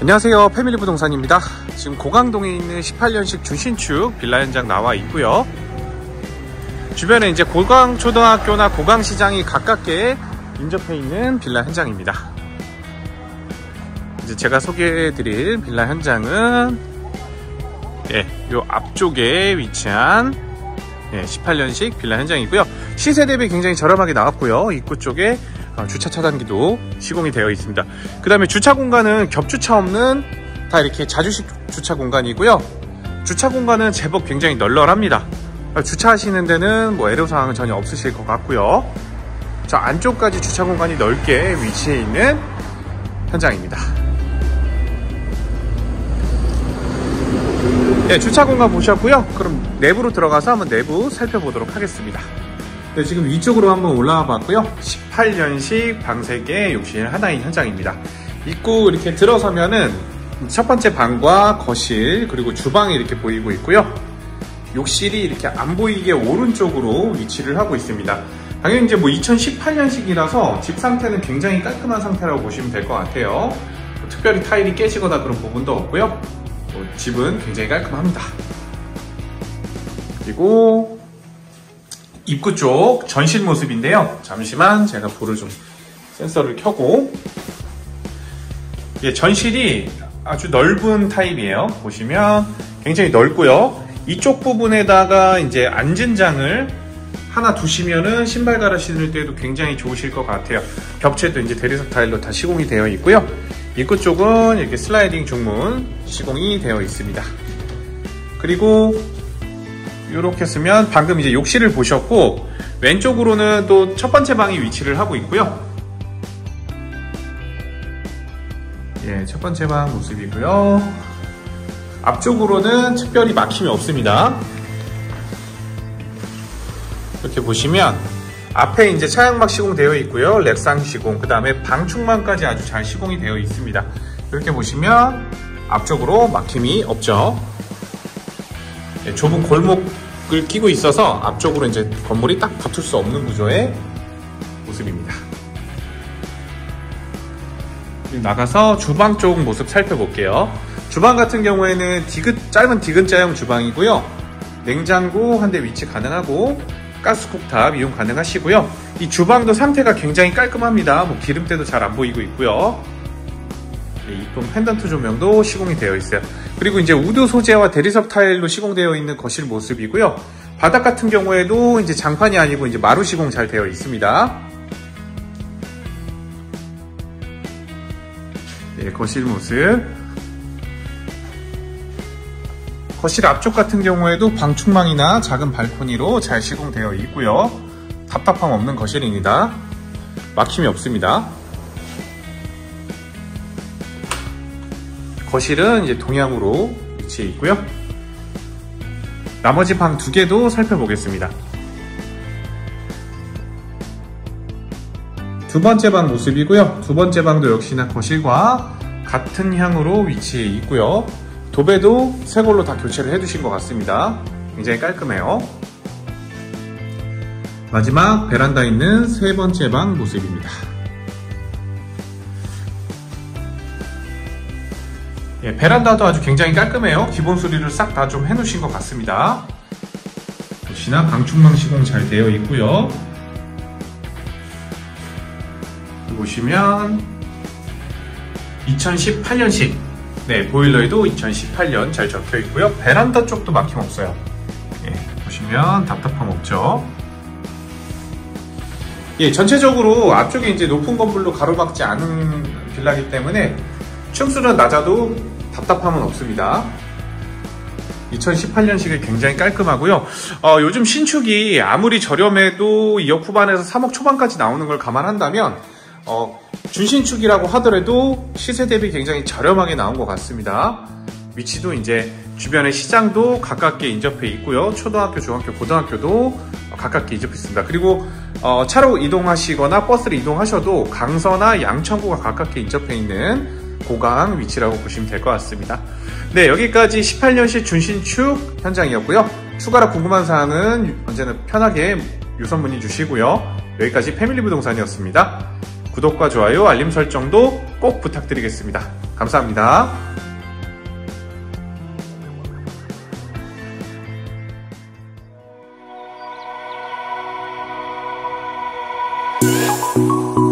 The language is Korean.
안녕하세요. 패밀리 부동산입니다. 지금 고강동에 있는 18년식 준신축 빌라 현장 나와 있고요. 주변에 이제 고강초등학교나 고강시장이 가깝게 인접해 있는 빌라 현장입니다. 이제 제가 소개해 드릴 빌라 현장은 예, 요 앞쪽에 위치한 예, 18년식 빌라 현장이고요. 시세 대비 굉장히 저렴하게 나왔고요. 입구 쪽에 어, 주차 차단기도 시공이 되어 있습니다. 그 다음에 주차 공간은 겹주차 없는 다 이렇게 자주식 주차 공간이고요. 주차 공간은 제법 굉장히 널널합니다. 주차하시는 데는 뭐 애로사항은 전혀 없으실 것 같고요. 저 안쪽까지 주차 공간이 넓게 위치해 있는 현장입니다. 네, 주차 공간 보셨고요. 그럼 내부로 들어가서 한번 내부 살펴보도록 하겠습니다. 네, 지금 위쪽으로 한번 올라와 봤고요. 18년식 방세개 욕실 하나인 현장입니다. 입구 이렇게 들어서면은 첫 번째 방과 거실 그리고 주방이 이렇게 보이고 있고요. 욕실이 이렇게 안 보이게 오른쪽으로 위치를 하고 있습니다. 당연히 이제 뭐 2018년식이라서 집 상태는 굉장히 깔끔한 상태라고 보시면 될 것 같아요. 뭐 특별히 타일이 깨지거나 그런 부분도 없고요. 뭐 집은 굉장히 깔끔합니다. 그리고 입구 쪽 전실 모습인데요. 잠시만 제가 불을 좀 센서를 켜고 예, 전실이 아주 넓은 타입이에요. 보시면 굉장히 넓고요. 이쪽 부분에다가 이제 앉은 장을 하나 두시면은 신발 갈아 신을 때도 굉장히 좋으실 것 같아요. 벽체도 이제 대리석 타일로 다 시공이 되어 있고요. 입구 쪽은 이렇게 슬라이딩 중문 시공이 되어 있습니다. 그리고 이렇게 쓰면 방금 이제 욕실을 보셨고 왼쪽으로는 또 첫 번째 방이 위치를 하고 있고요. 예, 첫 번째 방 모습이고요. 앞쪽으로는 특별히 막힘이 없습니다. 이렇게 보시면 앞에 이제 차양막 시공되어 있고요. 렉상 시공, 그 다음에 방충망까지 아주 잘 시공이 되어 있습니다. 이렇게 보시면 앞쪽으로 막힘이 없죠. 네, 좁은 골목을 끼고 있어서 앞쪽으로 이제 건물이 딱 붙을 수 없는 구조의 모습입니다. 나가서 주방 쪽 모습 살펴볼게요. 주방 같은 경우에는 디귿, 짧은 디귿자형 주방이고요. 냉장고 한 대 위치 가능하고 가스쿡탑 이용 가능하시고요. 이 주방도 상태가 굉장히 깔끔합니다. 뭐 기름때도 잘 안 보이고 있고요. 네, 이쁜 펜던트 조명도 시공이 되어 있어요. 그리고 이제 우드 소재와 대리석 타일로 시공되어 있는 거실 모습이고요. 바닥 같은 경우에도 이제 장판이 아니고 이제 마루 시공 잘 되어 있습니다. 네, 거실 모습. 거실 앞쪽 같은 경우에도 방충망이나 작은 발코니로 잘 시공되어 있고요. 답답함 없는 거실입니다. 막힘이 없습니다. 거실은 이제 동향으로 위치해 있고요. 나머지 방 두 개도 살펴보겠습니다. 두 번째 방 모습이고요. 두 번째 방도 역시나 거실과 같은 향으로 위치해 있고요. 도배도 새 걸로 다 교체를 해두신 것 같습니다. 굉장히 깔끔해요. 마지막 베란다 있는 세 번째 방 모습입니다. 예, 베란다도 아주 굉장히 깔끔해요. 기본 수리를 싹 다 좀 해놓으신 것 같습니다. 역시나 방충망 시공 잘 되어 있고요. 보시면 2018년식 네, 보일러에도 2018년 잘 적혀 있고요. 베란다 쪽도 막힘없어요. 예, 보시면 답답함 없죠. 예, 전체적으로 앞쪽에 이제 높은 건물로 가로막지 않은 빌라기 때문에 층수는 낮아도 답답함은 없습니다. 2018년식이 굉장히 깔끔하고요. 어, 요즘 신축이 아무리 저렴해도 2억 후반에서 3억 초반까지 나오는 걸 감안한다면 어, 준신축이라고 하더라도 시세 대비 굉장히 저렴하게 나온 것 같습니다. 위치도 이제 주변에 시장도 가깝게 인접해 있고요. 초등학교, 중학교, 고등학교도 가깝게 인접해 있습니다. 그리고 어, 차로 이동하시거나 버스를 이동하셔도 강서나 양천구가 가깝게 인접해 있는 고강 위치라고 보시면 될 것 같습니다. 네, 여기까지 18년식 준신축 현장이었고요. 추가로 궁금한 사항은 언제나 편하게 유선 문의 주시고요. 여기까지 패밀리 부동산이었습니다. 구독과 좋아요, 알림 설정도 꼭 부탁드리겠습니다. 감사합니다. Música